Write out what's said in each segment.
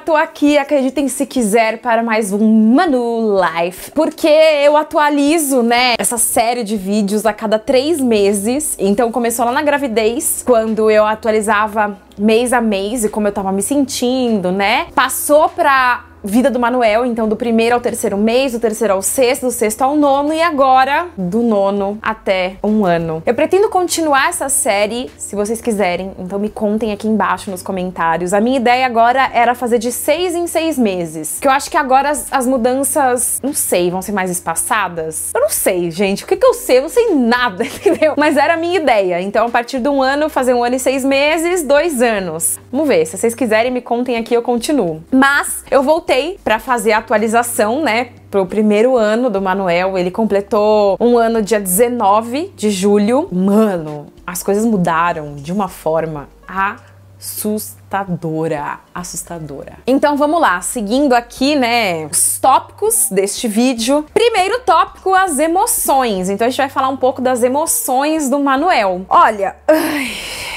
Tô aqui, acreditem se quiser, para mais um Manu Life, porque eu atualizo, né, essa série de vídeos a cada três meses, então começou lá na gravidez, quando eu atualizava mês a mês e como eu tava me sentindo, né, passou pra vida do Manuel, então do primeiro ao terceiro mês, do terceiro ao sexto, do sexto ao nono e agora do nono até um ano. Eu pretendo continuar essa série, se vocês quiserem, então me contem aqui embaixo nos comentários. A minha ideia agora era fazer de seis em seis meses, que eu acho que agora as, as mudanças, não sei, vão ser mais espaçadas? Eu não sei, gente, o que, que eu sei? Eu não sei nada, entendeu? Mas era a minha ideia, então a partir de um ano, fazer um ano e seis meses, dois anos. Vamos ver, se vocês quiserem me contem aqui, eu continuo. Mas eu voltei voltei para fazer a atualização, né? Pro primeiro ano do Manuel. Ele completou um ano dia 19 de julho. Mano, as coisas mudaram de uma forma assustadora, assustadora. Então vamos lá, seguindo aqui, né, os tópicos deste vídeo. Primeiro tópico, as emoções. Então a gente vai falar um pouco das emoções do Manuel. Olha, ai,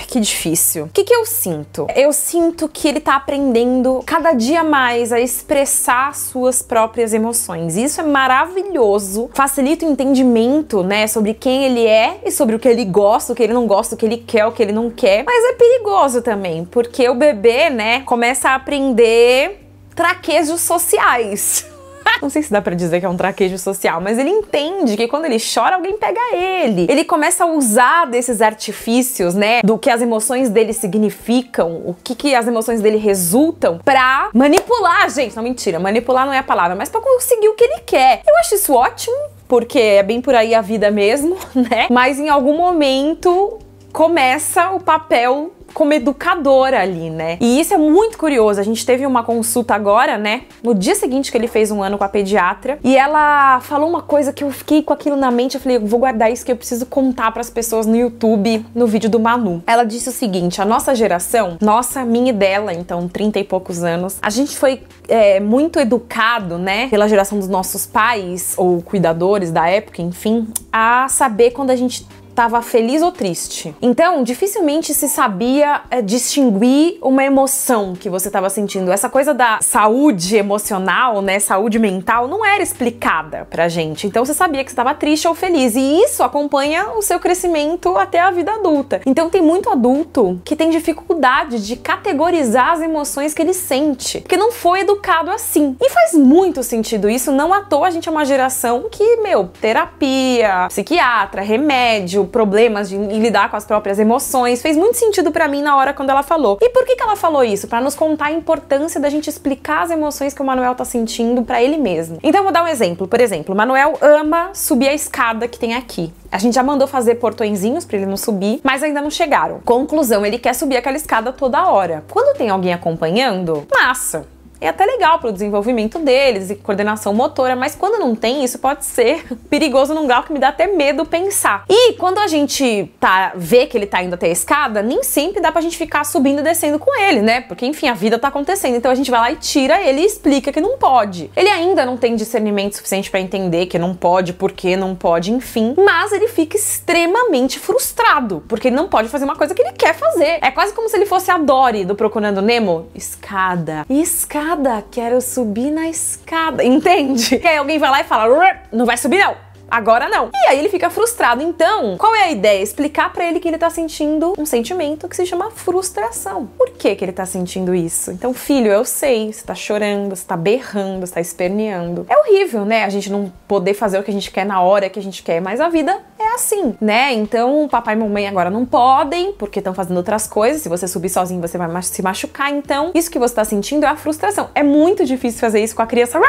que difícil. O que, que eu sinto? Eu sinto que ele tá aprendendo cada dia mais a expressar suas próprias emoções. Isso é maravilhoso, facilita o entendimento, né, sobre quem ele é e sobre o que ele gosta, o que ele não gosta, o que ele quer, o que ele não quer. Mas é perigoso também, porque o bebê, né, começa a aprender traquejos sociais. Não sei se dá para dizer que é um traquejo social, mas ele entende que quando ele chora, alguém pega ele. Ele começa a usar desses artifícios, né, do que as emoções dele significam, o que, que as emoções dele resultam, pra manipular, gente. Não, mentira, manipular não é a palavra, mas pra conseguir o que ele quer. Eu acho isso ótimo, porque é bem por aí a vida mesmo, né? Mas em algum momento começa o papel como educadora ali, né? E isso é muito curioso. A gente teve uma consulta agora, né? No dia seguinte que ele fez um ano com a pediatra, e ela falou uma coisa que eu fiquei com aquilo na mente. Eu falei, vou guardar isso que eu preciso contar para as pessoas no YouTube, no vídeo do Manu. Ela disse o seguinte: a nossa geração, nossa, minha e dela, então 30 e poucos anos, a gente foi é, muito educado, né, pela geração dos nossos pais ou cuidadores da época, enfim, a saber quando a gente estava feliz ou triste. Então, dificilmente se sabia é, distinguir uma emoção que você estava sentindo. Essa coisa da saúde emocional, né, saúde mental, não era explicada pra gente. Então, você sabia que estava triste ou feliz. E isso acompanha o seu crescimento até a vida adulta. Então, tem muito adulto que tem dificuldade de categorizar as emoções que ele sente, porque não foi educado assim. E faz muito sentido isso. Não à toa a gente é uma geração que, meu, terapia, psiquiatra, remédio, problemas de em lidar com as próprias emoções. Fez muito sentido para mim na hora quando ela falou. E por que, que ela falou isso? Para nos contar a importância da gente explicar as emoções que o Manuel tá sentindo para ele mesmo. Então vou dar um exemplo. Por exemplo, o Manuel ama subir a escada que tem aqui. A gente já mandou fazer portõezinhos para ele não subir, mas ainda não chegaram. Conclusão, ele quer subir aquela escada toda hora. Quando tem alguém acompanhando, massa é até legal para o desenvolvimento deles e coordenação motora, mas quando não tem, isso pode ser perigoso num grau que me dá até medo pensar. E quando a gente tá vê que ele tá indo até a escada, nem sempre dá pra gente ficar subindo e descendo com ele, né? Porque enfim, a vida tá acontecendo. Então a gente vai lá e tira ele e explica que não pode. Ele ainda não tem discernimento suficiente para entender que não pode, por que não pode, enfim, mas ele fica extremamente frustrado, porque ele não pode fazer uma coisa que ele quer fazer. É quase como se ele fosse a Dory do Procurando Nemo, escada, escada escada, quero subir na escada, entende? E aí alguém vai lá e fala, não vai subir não. Agora não. E aí ele fica frustrado. Então, qual é a ideia? Explicar para ele que ele tá sentindo um sentimento que se chama frustração. Por que que ele tá sentindo isso? Então, filho, eu sei, você tá chorando, você tá berrando, você tá esperneando. É horrível, né? A gente não poder fazer o que a gente quer na hora que a gente quer, mas a vida é assim, né? Então, papai e mamãe agora não podem, porque estão fazendo outras coisas. Se você subir sozinho, você vai se machucar. Então, isso que você tá sentindo é a frustração. É muito difícil fazer isso com a criança.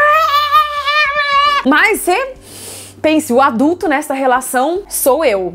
Mas você pense, o adulto nessa relação sou eu.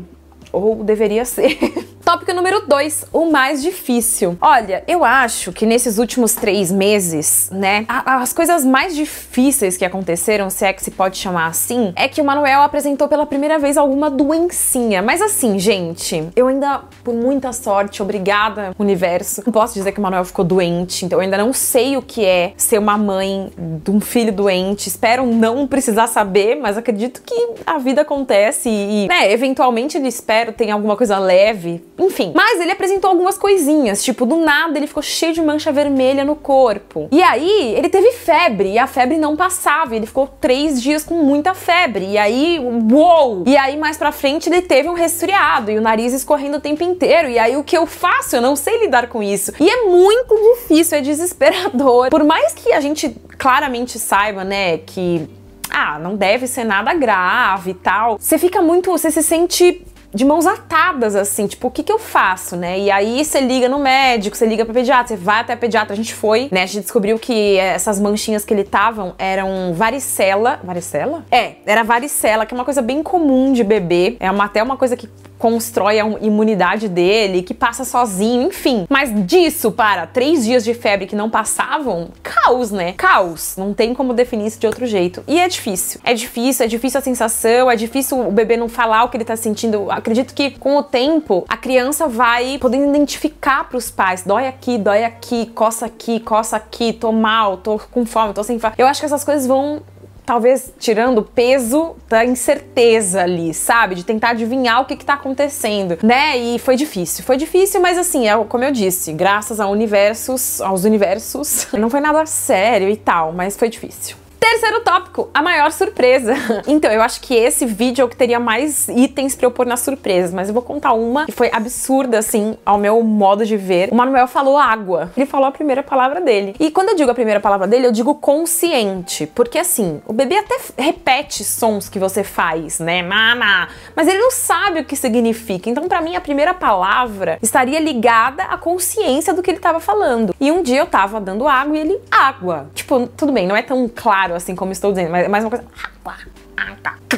Ou deveria ser. Tópico número 2, o mais difícil. Olha, eu acho que nesses últimos três meses, né, as coisas mais difíceis que aconteceram, se é que se pode chamar assim, é que o Manuel apresentou pela primeira vez alguma doencinha. Mas assim, gente, eu ainda, por muita sorte, obrigada, universo, não posso dizer que o Manuel ficou doente, então eu ainda não sei o que é ser uma mãe de um filho doente. Espero não precisar saber, mas acredito que a vida acontece e, né, eventualmente ele espero tenha alguma coisa leve enfim. Mas ele apresentou algumas coisinhas, tipo, do nada ele ficou cheio de mancha vermelha no corpo. E aí ele teve febre e a febre não passava. Ele ficou três dias com muita febre. E aí, uou! E aí mais pra frente ele teve um resfriado e o nariz escorrendo o tempo inteiro. E aí o que eu faço? Eu não sei lidar com isso. E é muito difícil, é desesperador. Por mais que a gente claramente saiba, né, que ah, não deve ser nada grave e tal. Você fica muito, você se sente de mãos atadas, assim, tipo, o que que eu faço, né? E aí você liga no médico, você liga pra pediatra, você vai até a pediatra, a gente foi, né? A gente descobriu que essas manchinhas que ele estavam eram varicela. Varicela? É, era varicela, que é uma coisa bem comum de bebê. É uma, até uma coisa que constrói a imunidade dele, que passa sozinho, enfim. Mas disso para três dias de febre que não passavam, caos, né? Caos. Não tem como definir isso de outro jeito. E é difícil. É difícil, é difícil a sensação, é difícil o bebê não falar o que ele tá sentindo. Acredito que com o tempo a criança vai podendo identificar para os pais: dói aqui, dói aqui, coça aqui, coça aqui, tô mal, tô com fome, tô sem fome. Eu acho que essas coisas vão talvez tirando peso da incerteza ali, sabe? De tentar adivinhar o que, que tá acontecendo, né? E foi difícil. Foi difícil, mas assim, é, como eu disse, graças a universos, aos universos, não foi nada sério e tal, mas foi difícil. Terceiro tópico, a maior surpresa. Então, eu acho que esse vídeo é o que teria mais itens pra eu pôr nas surpresas, mas eu vou contar uma que foi absurda, assim, ao meu modo de ver. O Manuel falou água. Ele falou a primeira palavra dele. E quando eu digo a primeira palavra dele, eu digo consciente. Porque, assim, o bebê até repete sons que você faz, né? Mama. Mas ele não sabe o que significa. Então, para mim, a primeira palavra estaria ligada à consciência do que ele tava falando. E um dia eu tava dando água e ele, água. Tipo, tudo bem, não é tão claro assim como estou dizendo, mas é mais uma coisa.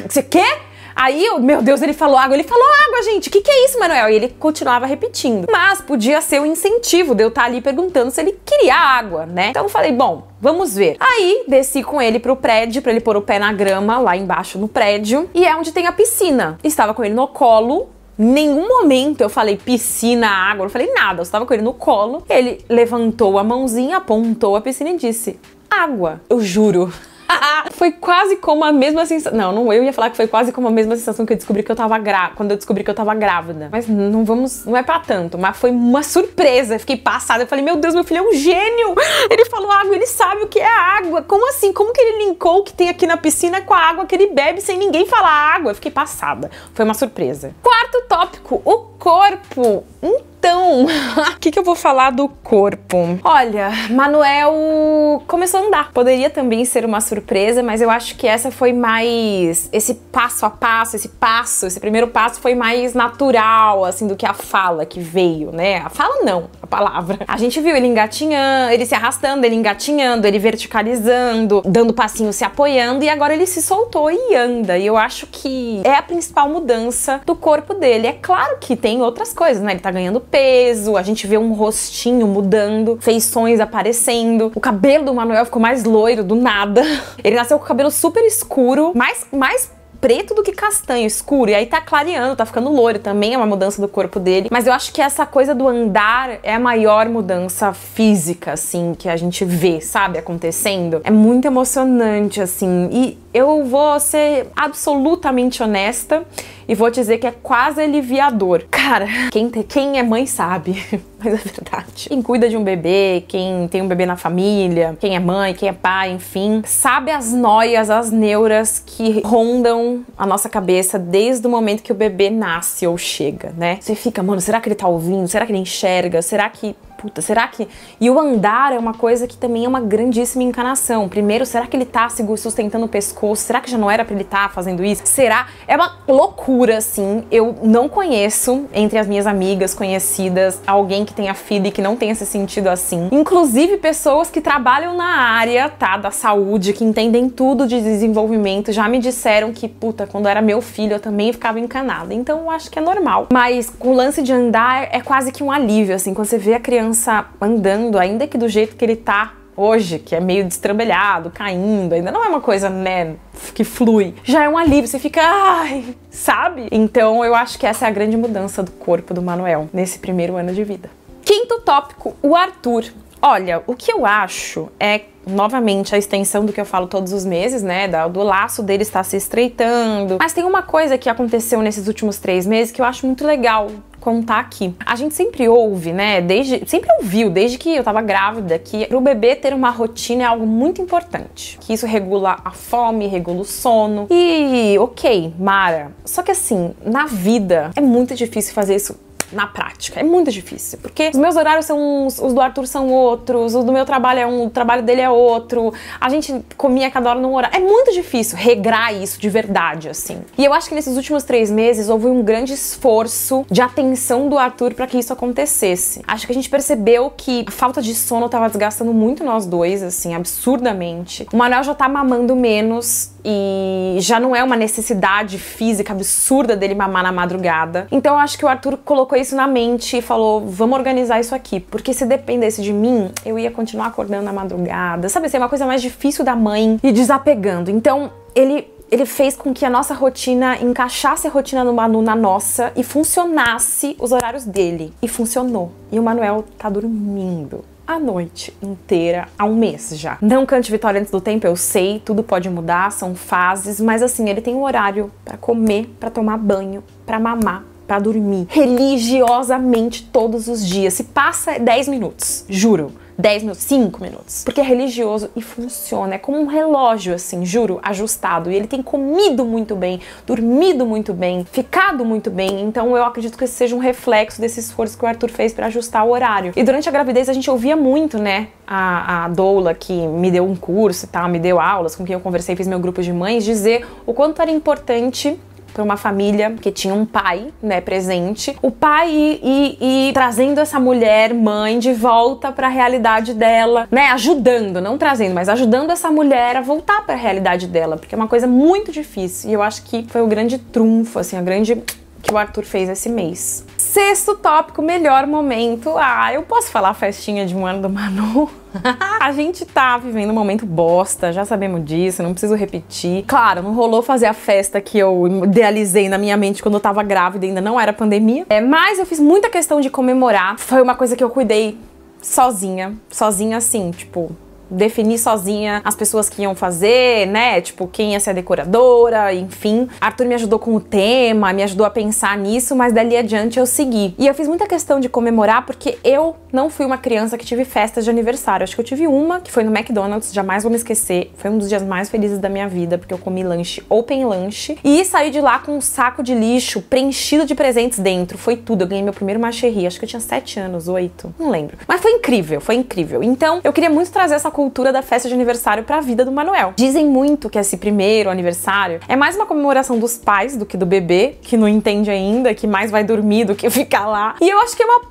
Você quer? Aí, meu Deus, ele falou água. Ele falou água, gente. O que, que é isso, Manuel? E ele continuava repetindo. Mas podia ser o um incentivo de eu estar ali perguntando se ele queria água, né? Então eu falei, bom, vamos ver. Aí desci com ele pro prédio para ele pôr o pé na grama lá embaixo no prédio. E é onde tem a piscina. Estava com ele no colo, nenhum momento eu falei piscina, água, eu falei nada. Eu estava com ele no colo. Ele levantou a mãozinha, apontou a piscina e disse: água. Eu juro. foi quase como a mesma sensação. Não, não, eu ia falar que foi quase como a mesma sensação que eu descobri que eu tava grávida. Quando eu descobri que eu tava grávida. Mas não vamos. Não é pra tanto. Mas foi uma surpresa. Eu fiquei passada. Eu falei, meu Deus, meu filho é um gênio. Ele falou água, ele sabe o que é água. Como assim? Como que ele linkou o que tem aqui na piscina com a água que ele bebe sem ninguém falar água? Eu fiquei passada. Foi uma surpresa. Quarto tópico: o corpo. Então, que, que eu vou falar do corpo? Olha, Manuel começou a andar. Poderia também ser uma surpresa, mas eu acho que essa foi mais. Esse passo a passo, esse passo, esse primeiro passo foi mais natural, assim, do que a fala que veio, né? A fala não, a palavra. A gente viu ele engatinhando, ele se arrastando, ele engatinhando, ele verticalizando, dando passinho, se apoiando, e agora ele se soltou e anda. E eu acho que é a principal mudança do corpo dele. É claro que tem outras coisas, né? Ele tá ganhando peso, a gente vê um rostinho mudando, feições aparecendo. O cabelo do Manuel ficou mais loiro do nada. Ele nasceu com o cabelo super escuro, mais, mais preto do que castanho, escuro. E aí tá clareando, tá ficando loiro. Também é uma mudança do corpo dele. Mas eu acho que essa coisa do andar é a maior mudança física, assim, que a gente vê, sabe, acontecendo. É muito emocionante, assim. E eu vou ser absolutamente honesta e vou dizer que é quase aliviador. Cara, quem, te, quem é mãe sabe, mas é verdade. Quem cuida de um bebê, quem tem um bebê na família, quem é mãe, quem é pai, enfim, sabe as noias, as neuras que rondam a nossa cabeça desde o momento que o bebê nasce ou chega, né? Você fica, mano, será que ele tá ouvindo? Será que ele enxerga? Será que puta, será que. E o andar é uma coisa que também é uma grandíssima encanação. Primeiro, será que ele tá sustentando o pescoço? Será que já não era pra ele estar tá fazendo isso? Será? É uma loucura, assim. Eu não conheço, entre as minhas amigas conhecidas, alguém que tenha filho e que não tenha se sentido assim. Inclusive, pessoas que trabalham na área, tá, da saúde, que entendem tudo de desenvolvimento, já me disseram que, puta, quando era meu filho, eu também ficava encanada. Então, eu acho que é normal. Mas o lance de andar é quase que um alívio, assim, quando você vê a criança criança andando, ainda que do jeito que ele tá hoje, que é meio destrambelhado, caindo, ainda não é uma coisa, né, que flui. Já é um alívio, você fica, ai, sabe? Então eu acho que essa é a grande mudança do corpo do Manuel nesse primeiro ano de vida. Quinto tópico, o Arthur. Olha, o que eu acho é novamente a extensão do que eu falo todos os meses, né? Do laço dele estar se estreitando. Mas tem uma coisa que aconteceu nesses últimos três meses que eu acho muito legal contar aqui. A gente sempre ouve, né, desde sempre ouviu, desde que eu tava grávida, que pro bebê ter uma rotina é algo muito importante, que isso regula a fome, regula o sono. E OK, Mara. Só que assim, na vida é muito difícil fazer isso na prática. É muito difícil, porque os meus horários são uns, os do Arthur são outros, o do meu trabalho é um, o trabalho dele é outro. A gente comia cada hora num horário. É muito difícil regrar isso de verdade, assim. E eu acho que nesses últimos três meses houve um grande esforço de atenção do Arthur para que isso acontecesse. Acho que a gente percebeu que a falta de sono tava desgastando muito nós dois, assim, absurdamente. O Manuel já tá mamando menos e já não é uma necessidade física absurda dele mamar na madrugada. Então eu acho que o Arthur colocou isso na mente e falou: vamos organizar isso aqui, porque se dependesse de mim, eu ia continuar acordando na madrugada. Sabe, assim, é uma coisa mais difícil da mãe e desapegando. Então ele ele fez com que a nossa rotina encaixasse a rotina do Manu na nossa e funcionasse os horários dele. E funcionou. E o Manuel tá dormindo a noite inteira há um mês já. Não cante Vitória antes do tempo, eu sei, tudo pode mudar, são fases, mas assim, ele tem um horário para comer, para tomar banho, para mamar, para dormir religiosamente todos os dias. Se passa 10 minutos, juro. 10 minutos, 5 minutos. Porque é religioso e funciona. É como um relógio, assim, juro, ajustado. E ele tem comido muito bem, dormido muito bem, ficado muito bem. Então eu acredito que esse seja um reflexo desse esforço que o Arthur fez para ajustar o horário. E durante a gravidez a gente ouvia muito, né? A, a doula que me deu um curso e tal, me deu aulas, com quem eu conversei, fiz meu grupo de mães, dizer o quanto era importante para uma família que tinha um pai, né, presente. O pai e, e, e trazendo essa mulher, mãe, de volta para a realidade dela, né, ajudando, não trazendo, mas ajudando essa mulher a voltar para a realidade dela, porque é uma coisa muito difícil. E eu acho que foi o grande trunfo, assim, a grande que o Arthur fez esse mês. Sexto tópico, melhor momento. Ah, eu posso falar festinha de um ano do Manu? a gente tá vivendo um momento bosta, já sabemos disso, não preciso repetir. Claro, não rolou fazer a festa que eu idealizei na minha mente quando eu tava grávida, ainda não era pandemia. É, mas eu fiz muita questão de comemorar. Foi uma coisa que eu cuidei sozinha, sozinha assim, tipo, definir sozinha as pessoas que iam fazer, né? Tipo, quem ia ser a decoradora, enfim. Arthur me ajudou com o tema, me ajudou a pensar nisso, mas dali adiante eu segui. E eu fiz muita questão de comemorar porque eu não fui uma criança que tive festas de aniversário. Acho que eu tive uma que foi no McDonald's, jamais vou me esquecer. Foi um dos dias mais felizes da minha vida, porque eu comi lanche open lanche e saí de lá com um saco de lixo preenchido de presentes dentro. Foi tudo. Eu ganhei meu primeiro macherry. Acho que eu tinha 7 anos, 8, não lembro. Mas foi incrível, foi incrível. Então, eu queria muito trazer essa cultura da festa de aniversário para a vida do Manuel. Dizem muito que esse primeiro aniversário é mais uma comemoração dos pais do que do bebê, que não entende ainda, que mais vai dormir do que ficar lá. E eu acho que é uma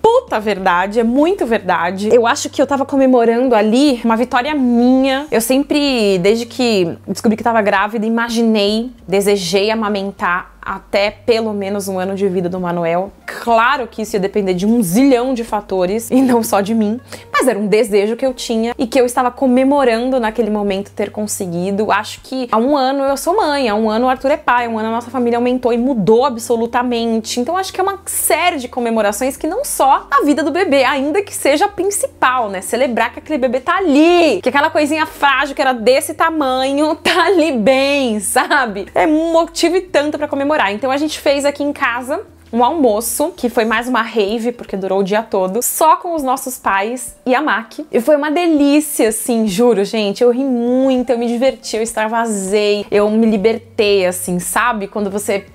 puta verdade, é muito verdade. Eu acho que eu tava comemorando ali uma vitória minha. Eu sempre, desde que descobri que tava grávida, imaginei, desejei amamentar até pelo menos um ano de vida do Manuel. Claro que isso ia depender de um zilhão de fatores e não só de mim, mas era um desejo que eu tinha e que eu estava comemorando naquele momento ter conseguido. Acho que há um ano eu sou mãe, há um ano o Arthur é pai, há um ano a nossa família aumentou e mudou absolutamente. Então acho que é uma série de comemorações que não só a vida do bebê, ainda que seja a principal, né? Celebrar que aquele bebê tá ali, que aquela coisinha frágil que era desse tamanho tá ali bem, sabe? É um motivo e tanto para comemorar comemorar. Então a gente fez aqui em casa um almoço, que foi mais uma rave, porque durou o dia todo, só com os nossos pais e a Mac. E foi uma delícia, assim, juro, gente. Eu ri muito, eu me diverti, eu extravasei, eu me libertei, assim, sabe? Quando você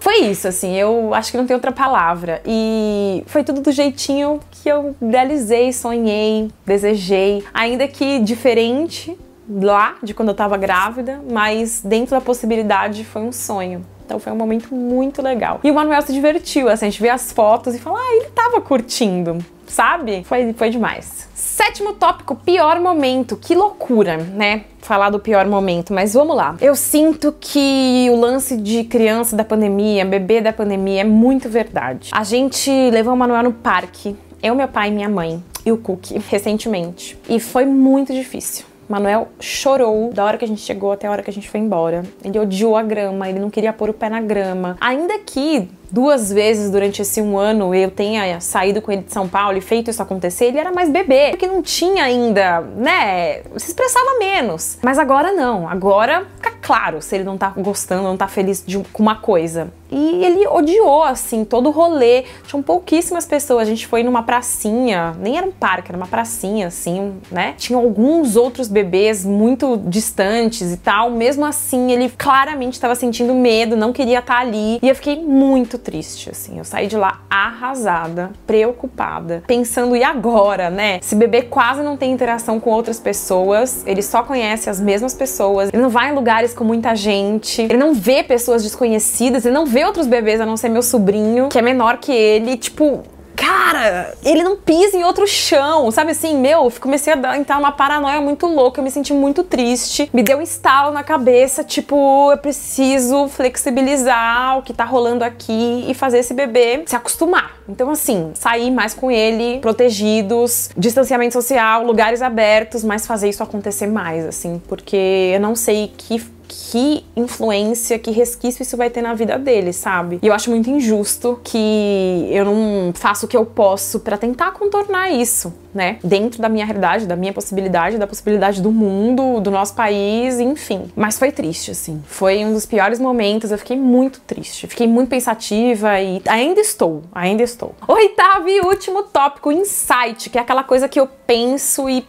foi isso, assim, eu acho que não tem outra palavra. E foi tudo do jeitinho que eu realizei, sonhei, desejei, ainda que diferente lá de quando eu tava grávida, mas dentro da possibilidade foi um sonho. Então foi um momento muito legal. E o Manuel se divertiu, assim, a gente vê as fotos e fala, ah, ele tava curtindo, sabe? Foi, foi demais. Sétimo tópico, pior momento. Que loucura, né? Falar do pior momento, mas vamos lá. Eu sinto que o lance de criança da pandemia, bebê da pandemia, é muito verdade. A gente levou o Manuel no parque, eu, meu pai e minha mãe, e o Cookie, recentemente. E foi muito difícil Manuel chorou da hora que a gente chegou até a hora que a gente foi embora. Ele odiou a grama, ele não queria pôr o pé na grama. Ainda que duas vezes durante esse um ano eu tenha saído com ele de São Paulo e feito isso acontecer, ele era mais bebê, porque não tinha ainda, né? Se expressava menos. Mas agora não. Agora claro se ele não tá gostando, não tá feliz de, com uma coisa. E ele odiou, assim, todo o rolê. Tinham pouquíssimas pessoas. A gente foi numa pracinha, nem era um parque, era uma pracinha, assim, né? Tinham alguns outros bebês muito distantes e tal. Mesmo assim, ele claramente estava sentindo medo, não queria estar tá ali. E eu fiquei muito triste, assim. Eu saí de lá arrasada, preocupada, pensando, e agora, né? Esse bebê quase não tem interação com outras pessoas, ele só conhece as mesmas pessoas, ele não vai em lugares com muita gente, ele não vê pessoas desconhecidas, ele não vê outros bebês a não ser meu sobrinho, que é menor que ele. Tipo, cara, ele não pisa em outro chão, sabe assim? Meu, comecei a entrar numa paranoia muito louca, eu me senti muito triste, me deu um estalo na cabeça, tipo, eu preciso flexibilizar o que tá rolando aqui e fazer esse bebê se acostumar. Então, assim, sair mais com ele, protegidos, distanciamento social, lugares abertos, mas fazer isso acontecer mais, assim, porque eu não sei que que influência, que resquício isso vai ter na vida dele, sabe? E eu acho muito injusto que eu não faço o que eu posso para tentar contornar isso, né? Dentro da minha realidade, da minha possibilidade, da possibilidade do mundo, do nosso país, enfim. Mas foi triste, assim. Foi um dos piores momentos. Eu fiquei muito triste. Fiquei muito pensativa e ainda estou, ainda estou. Oitavo e último tópico, insight, que é aquela coisa que eu penso e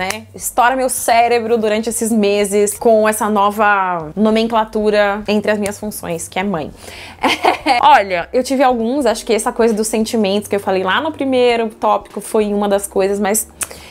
né? Estoura meu cérebro durante esses meses com essa nova nomenclatura entre as minhas funções, que é mãe. Olha, eu tive alguns, acho que essa coisa dos sentimentos que eu falei lá no primeiro tópico foi uma das coisas, mas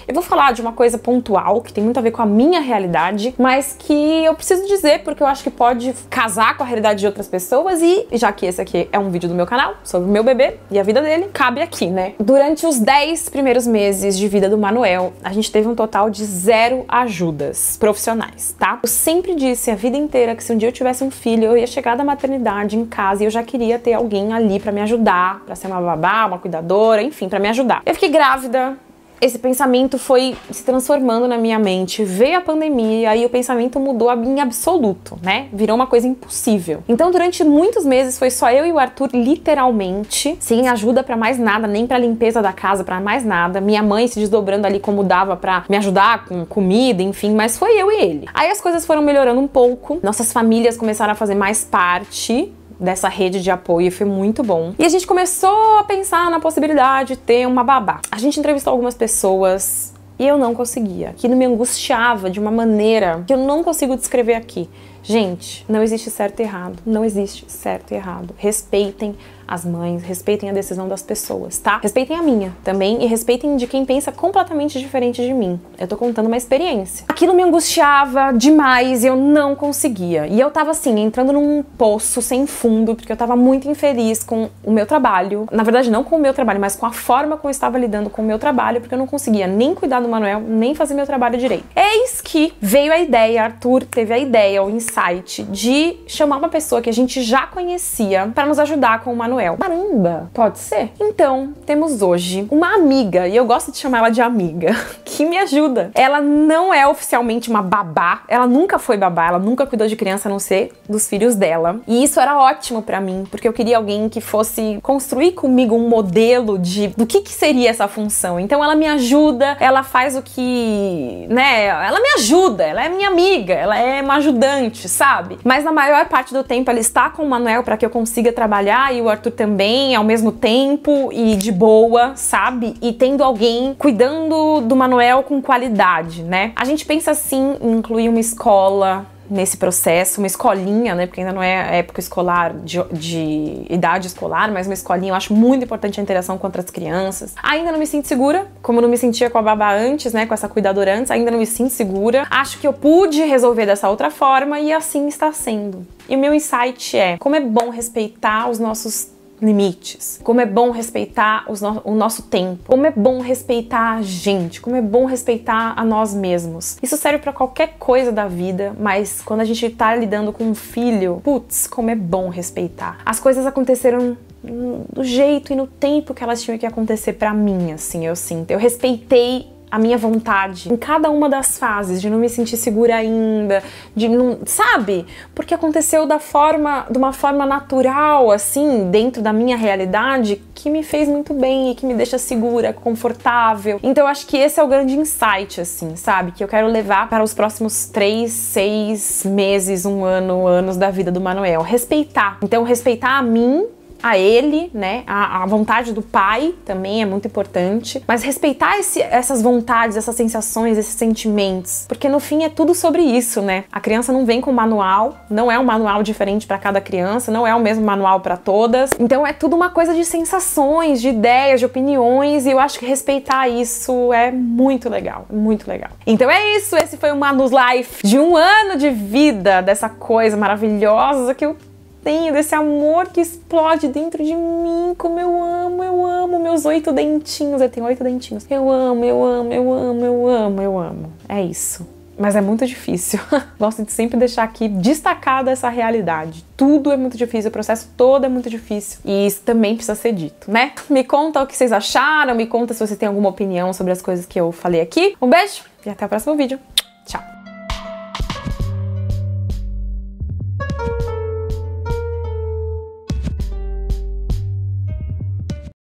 eu vou falar de uma coisa pontual que tem muito a ver com a minha realidade, mas que eu preciso dizer porque eu acho que pode casar com a realidade de outras pessoas e já que esse aqui é um vídeo do meu canal sobre o meu bebê e a vida dele, cabe aqui, né? Durante os 10 primeiros meses de vida do Manuel, a gente teve um total de zero ajudas profissionais, tá? Eu sempre disse a vida inteira que se um dia eu tivesse um filho, eu ia chegar da maternidade em casa e eu já queria ter alguém ali para me ajudar, para ser uma babá, uma cuidadora, enfim, para me ajudar. Eu fiquei grávida, esse pensamento foi se transformando na minha mente. Veio a pandemia e aí o pensamento mudou em absoluto, né? Virou uma coisa impossível. Então, durante muitos meses foi só eu e o Arthur, literalmente, sem ajuda para mais nada, nem para limpeza da casa, para mais nada. Minha mãe se desdobrando ali como dava para me ajudar com comida, enfim, mas foi eu e ele. Aí as coisas foram melhorando um pouco. Nossas famílias começaram a fazer mais parte dessa rede de apoio e foi muito bom. E a gente começou a pensar na possibilidade de ter uma babá. A gente entrevistou algumas pessoas e eu não conseguia. Aquilo me angustiava de uma maneira que eu não consigo descrever aqui. Gente, não existe certo e errado. Não existe certo e errado. Respeitem as mães, respeitem a decisão das pessoas, tá? Respeitem a minha também e respeitem de quem pensa completamente diferente de mim. Eu tô contando uma experiência. Aquilo me angustiava demais e eu não conseguia. E eu tava assim, entrando num poço sem fundo, porque eu tava muito infeliz com o meu trabalho. Na verdade, não com o meu trabalho, mas com a forma como eu estava lidando com o meu trabalho, porque eu não conseguia nem cuidar do Manuel, nem fazer meu trabalho direito. Eis que veio a ideia, Arthur teve a ideia, o insight de chamar uma pessoa que a gente já conhecia para nos ajudar com o Manuel Manuel. Caramba, pode ser? Então, temos hoje uma amiga, e eu gosto de chamar ela de amiga, que me ajuda. Ela não é oficialmente uma babá, ela nunca foi babá, ela nunca cuidou de criança a não ser dos filhos dela. E isso era ótimo para mim, porque eu queria alguém que fosse construir comigo um modelo de do que, que seria essa função. Então ela me ajuda, ela faz o que, né, ela me ajuda, ela é minha amiga, ela é uma ajudante, sabe? Mas na maior parte do tempo ela está com o Manuel para que eu consiga trabalhar e o Arthur também ao mesmo tempo e de boa, sabe? E tendo alguém cuidando do Manuel com qualidade, né? A gente pensa assim em incluir uma escola nesse processo, uma escolinha, né? Porque ainda não é época escolar, de, de, idade escolar, mas uma escolinha. Eu acho muito importante a interação com outras crianças. Ainda não me sinto segura, como não me sentia com a babá antes, né? Com essa cuidadora antes, ainda não me sinto segura. Acho que eu pude resolver dessa outra forma e assim está sendo. E o meu insight é como é bom respeitar os nossos limites, como é bom respeitar no o nosso tempo, como é bom respeitar a gente, como é bom respeitar a nós mesmos. Isso serve para qualquer coisa da vida, mas quando a gente tá lidando com um filho, putz, como é bom respeitar. As coisas aconteceram do jeito e no tempo que elas tinham que acontecer para mim, assim, eu sinto. Eu respeitei a minha vontade em cada uma das fases, de não me sentir segura ainda, de não, sabe? Porque aconteceu da forma, de uma forma natural, assim, dentro da minha realidade, que me fez muito bem e que me deixa segura, confortável. Então eu acho que esse é o grande insight, assim, sabe? Que eu quero levar para os próximos três, seis meses, um ano, anos da vida do Manuel. Respeitar. Então, respeitar a mim a ele, né? A, a, vontade do pai também é muito importante. Mas respeitar esse, essas vontades, essas sensações, esses sentimentos. Porque no fim é tudo sobre isso, né? A criança não vem com manual, não é um manual diferente para cada criança, não é o mesmo manual para todas. Então é tudo uma coisa de sensações, de ideias, de opiniões. E eu acho que respeitar isso é muito legal, muito legal. Então é isso, esse foi o Manus Life de um ano de vida dessa coisa maravilhosa que eu tenho, desse amor que explode dentro de mim, como eu amo, eu amo meus oito dentinhos. Eu tenho oito dentinhos. Eu amo, eu amo, eu amo, eu amo, eu amo. É isso. Mas é muito difícil. Gosto de sempre deixar aqui destacada essa realidade. Tudo é muito difícil, o processo todo é muito difícil. E isso também precisa ser dito, né? Me conta o que vocês acharam, me conta se você tem alguma opinião sobre as coisas que eu falei aqui. Um beijo e até o próximo vídeo.